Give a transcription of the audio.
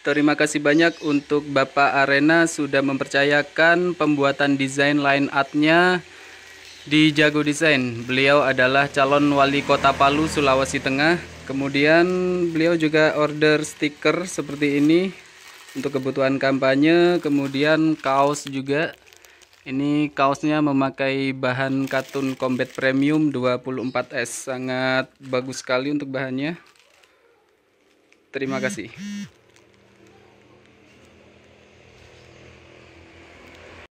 Terima kasih banyak untuk Bapak Arena sudah mempercayakan pembuatan desain line art-nya di Jago Desain. Beliau adalah calon wali kota Palu, Sulawesi Tengah. Kemudian beliau juga order stiker seperti ini untuk kebutuhan kampanye. Kemudian kaos juga. Ini kaosnya memakai bahan katun combat premium 24S. Sangat bagus sekali untuk bahannya. Terima kasih.